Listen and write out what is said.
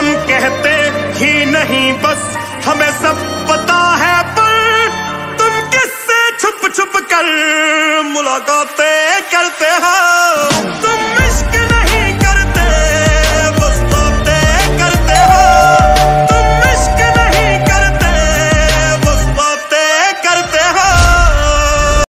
हम कहते ही नहीं, बस हमें सब पता है। पर तुम किससे छुप छुप कर मुलाकातें